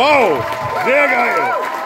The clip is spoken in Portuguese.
Wow, sehr geil.